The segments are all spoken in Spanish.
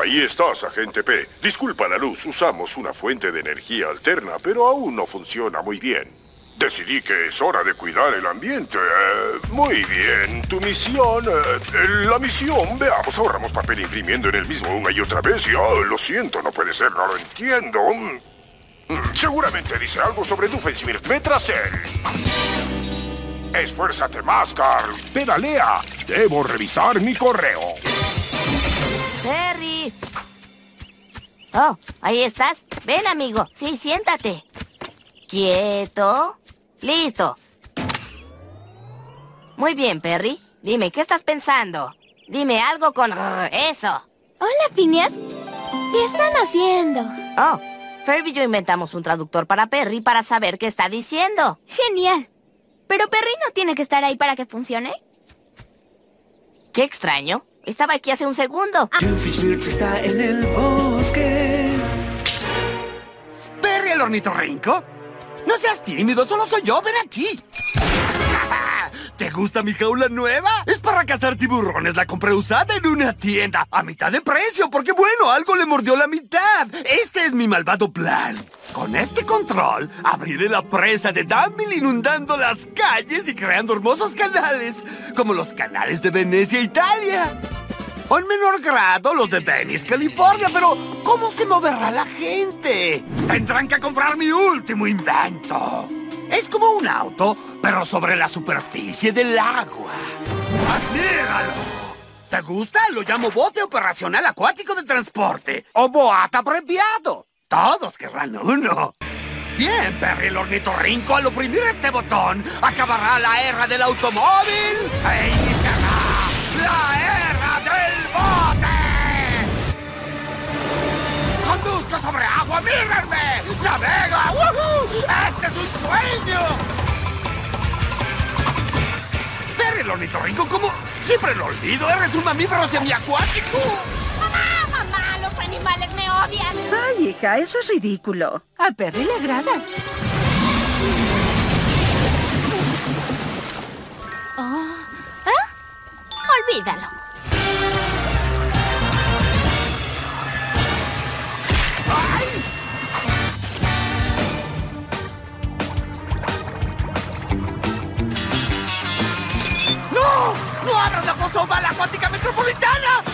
Ahí estás, agente P. Disculpa la luz, usamos una fuente de energía alterna, pero aún no funciona muy bien. Decidí que es hora de cuidar el ambiente. Eh, muy bien, tu misión... eh, la misión, veamos, ahorramos papel imprimiendo en el mismo una y otra vez y... oh, lo siento, no puede ser, no lo entiendo. Mm, Seguramente dice algo sobre Doofenshmirtz. Ve tras él. Esfuérzate más, Carl. Pedalea. Debo revisar mi correo. Oh, ahí estás. Ven, amigo. Sí, siéntate. Quieto. Listo. Muy bien, Perry. Dime, ¿qué estás pensando? Dime algo con eso. Hola, Phineas. ¿Qué están haciendo? Oh, Ferb y yo inventamos un traductor para Perry para saber qué está diciendo. Genial. Pero Perry no tiene que estar ahí para que funcione. Qué extraño. Estaba aquí hace un segundo. Doofenshmirtz está en el bosque. ¿Perry el ornitorrinco? No seas tímido, solo soy yo, ven aquí. ¿Te gusta mi jaula nueva? Es para cazar tiburones, la compré usada en una tienda, a mitad de precio, porque bueno, algo le mordió la mitad. Este es mi malvado plan. Con este control, abriré la presa de Danville inundando las calles y creando hermosos canales, como los canales de Venecia, Italia. O en menor grado los de Venice, California, pero ¿cómo se moverá la gente? Tendrán que comprar mi último invento. Es como un auto, pero sobre la superficie del agua. ¡Admíralo! ¿Te gusta? Lo llamo bote operacional acuático de transporte. O boat abreviado. Todos querrán uno. Bien, Perry el ornitorrinco, al oprimir este botón, acabará la era del automóvil e iniciará la era del bote. ¡Conduzco sobre agua, mírenme! ¡Navega! ¡Woohoo! ¡Este es un sueño! Perry el ornitorrinco, ¿cómo? Siempre lo olvido, eres un mamífero semiacuático. ¡Mamá, mamá! ¡Los animales odian! Ay, hija, eso es ridículo. A Perry le agradas. Oh. ¿Ah? Olvídalo. ¡No! ¡No abras la fosa oval acuática metropolitana!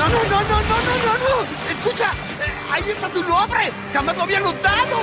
¡No, no, no, no, no, no, no! ¡Escucha! eh, ¡Ahí está su nombre! ¡Jamás lo había notado!